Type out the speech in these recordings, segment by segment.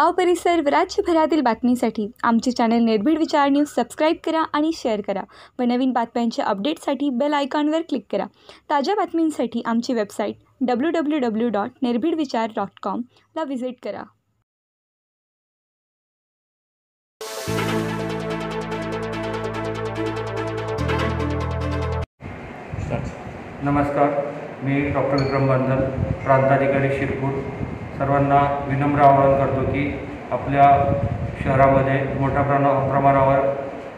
गाव परिसर व राज्यभरातील बातमीसाठी आमचे चॅनल निर्भीड विचार न्यूज सबस्क्राईब करा आणि शेअर करा. व नवीन बातम्यांच्या अपडेटसाठी बेल आयकॉनवर क्लिक करा. ताज्या बातमींसाठी आमची website W W W dot निर्भीड विचार डॉट कॉमला व्हिजिट करा. नमस्कार. मी डॉक्टर विक्रम बंधन प्रांताधिकारी शिरपूर. सर्वांना विनम्र आवाहन करतो की आपल्या शहरामध्ये मोठ्या प्रमा प्रमाणावर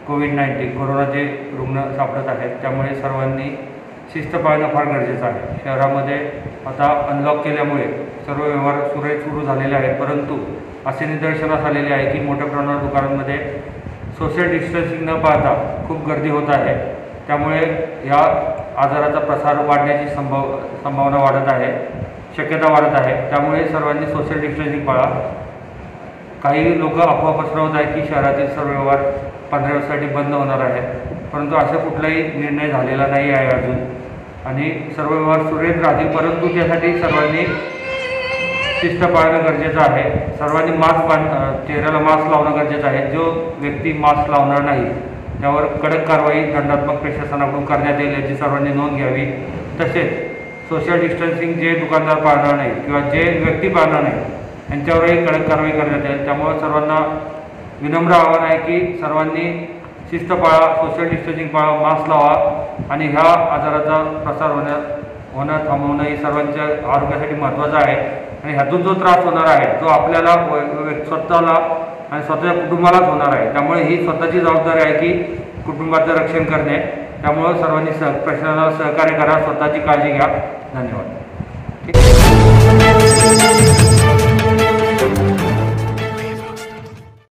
कोविड नाईन्टीन कोरोनाचे रुग्ण सापडत आहेत. त्यामुळे सर्वांनी शिस्त पाळणं फार गरजेचं आहे. शहरामध्ये आता अनलॉक केल्यामुळे सर्व व्यवहार सुरळीत सुरू झालेले आहेत. परंतु असे निदर्शनास आलेले आहे की मोठ्या प्रमाणावर दुकानांमध्ये सोशल डिस्टन्सिंग न पाहता खूप गर्दी होत आहे. त्यामुळे या आजाराचा प्रसार वाढण्याची संभव संभावना वाढत आहे शक्यता वाढत आहे. त्यामुळे सर्वांनी सोशल डिस्टन्सिंग पाळा. काही लोक अफवा पसरवत आहेत की शहरातील सर्व व्यवहार पंधरा दिवसासाठी बंद होणार आहेत परंतु असा कुठलाही निर्णय झालेला नाही आहे अजून. आणि सर्व व्यवहार सुरळीत राहतील परंतु त्यासाठी सर्वांनी शिस्त पाळणं गरजेचं आहे. सर्वांनी मास्क बांध चेहऱ्याला मास्क लावणं गरजेचं आहे. जो व्यक्ती मास्क लावणार नाही त्यावर कडक कारवाई दंडात्मक प्रशासनाकडून करण्यात येईल याची सर्वांनी नोंद घ्यावी. तसेच सोशल डिस्टन्सिंग जे दुकानदार पाळणार नाही किंवा जे व्यक्ती पाळणार नाही यांच्यावरही कडक कारवाई करण्यात येईल. त्यामुळे सर्वांना विनम्र आव्हान आहे की सर्वांनी शिस्त पाळा सोशल डिस्टन्सिंग पाळा मास्क लावा आणि ह्या आजाराचा प्रसार होण्या होणं थांबवणं हे सर्वांच्या आरोग्यासाठी महत्त्वाचं आहे. आणि ह्यातून जो त्रास होणार आहे तो आपल्याला व- स्वतःला आणि स्वतःच्या कुटुंबालाच होणार आहे. त्यामुळे ही स्वतःची जबाबदारी आहे की कुटुंबाचं रक्षण करणे. त्यामुळं सर्वांनी सह प्रशासनाला सहकार्य करा स्वतःची काळजी घ्या. धन्यवाद. ठीक